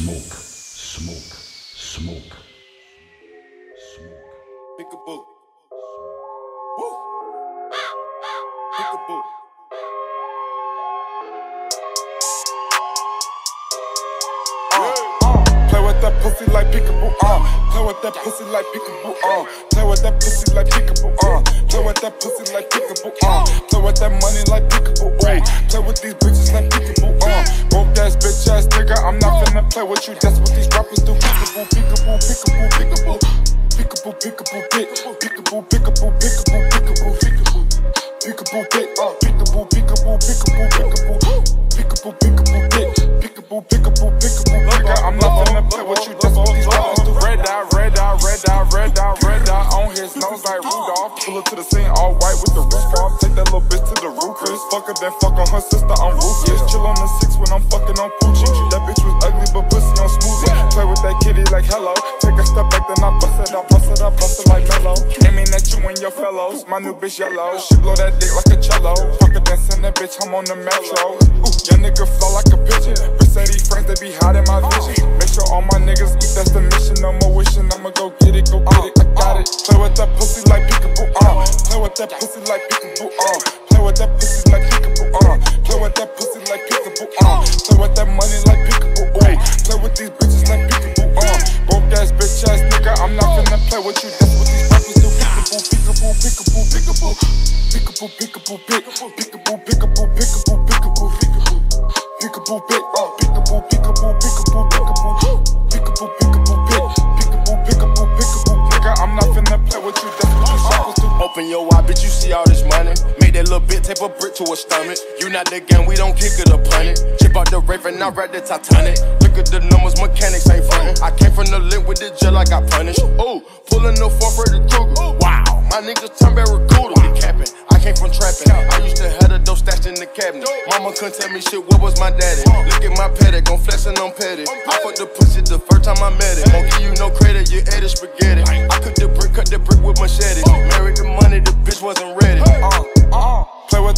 Smoke, smoke, smoke, smoke. Peekaboo. Woo. Peekaboo. Uh, with that pussy like peekaboo, uh. Play with that pussy like peekaboo, uh. Play with that pussy like peekaboo, uh. Play with that pussy like peekaboo, uh. Play with that money like peekaboo, uh. Play with these bitches like peekaboo, uh. Broke ass bitch ass nigga, I'm not finna play with you. That's what these rappers do. Peekaboo, peekaboo, peekaboo, peekaboo. Peekaboo, peekaboo, pick. Peekaboo, peekaboo, peekaboo, peekaboo, peekaboo. Peekaboo, pick. Uh, peekaboo, peekaboo, peekaboo, peekaboo. Peekaboo, peekaboo, pick. Peekaboo, Her to the scene all white with the roof off. Take that little bitch to the roof. Chris fuck her, then fuck on her sister. I'm ruthless. Chill on the six when I'm fucking on Gucci. That bitch was ugly, but pussy on smoothie. Play with that kitty like hello. Take a step back, then I bust it up, bust it up, bust it like mellow. Aiming at you and your fellows. My new bitch yellow. She blow that dick like a cello. Fuck a dancing that bitch, I'm on the metro. Ooh, young nigga flow like a pigeon. Bitch say these friends, they be hot in my vision. Oh. Make sure all my niggas eat, that's the mission. No more wishing, I'ma go get it, go get it. I got it. Play with that pussy like peekaboo, uh. Play with that pussy like peekaboo, uh. Play with that pussy like peekaboo, uh. Play with that pussy like peekaboo, uh. Play with that money like peekaboo, ooh. Play with these bitches like peekaboo, uh. Broke ass bitch ass nigga, I'm not finna play with you. That's what these rappers do. Peekaboo, peekaboo, peekaboo, peekaboo. Peekaboo, peekaboo. Peekaboo, peekaboo, peekaboo, peekaboo, peekaboo. Peekaboo, pick. Uh, peekaboo, tape a brick to her stomach. You not the gang, we don't kick it punt it. Chip out the Raven, I ride the Titanic. Look at the numbers, mechanics ain't frontin'. I came from the link with the gel, I got punished. Ooh, pulling the four for the Kruger. Wow, my niggas turn barracuda. We capping. I came from trapping. I used to have the dope stashed in the cabinet. Mama couldn't tell me shit, what was my daddy? Look at my paddock, gon' flex and I'm petty. I fucked the pussy the first time I met it. Won't give you no credit, you ate it spaghetti. I cooked the brick, cut the brick with machete. Married the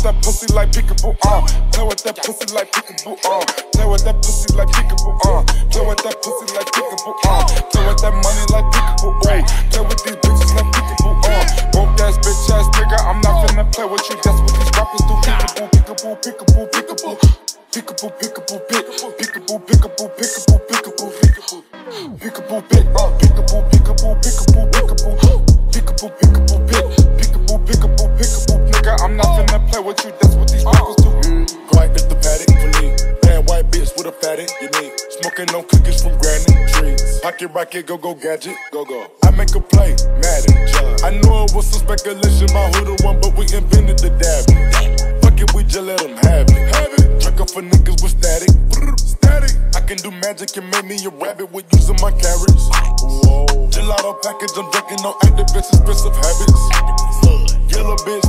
with that pussy like peekaboo, uh. Play with that pussy like peekaboo, uh. Play with that pussy like peekaboo, uh. Play with that pussy like peekaboo, uh. Play with that money like peekaboo, ooh. Play with these bitches like peekaboo, uh. Broke ass bitch ass nigga, I'm not finna play with you. That's what these rappers do. Peekaboo, peekaboo, peekaboo, peekaboo. Peekaboo, peekaboo, pick. Peekaboo, peekaboo, peekaboo, peekaboo, peekaboo. Peekaboo, pick. Uh, peekaboo, peekaboo, peekaboo. Trees. Pocket rocket, go go gadget, go go. I make a play, Madden. I know it was some speculation about who the one, but we invented the dab. Fuck it, we just let them have it. Have it. Truck up for niggas with static. Static. I can do magic and make me a rabbit with using my carrots. Whoa. Gelato package, I'm drinking no Actavis, expensive habits. Yellow bitch,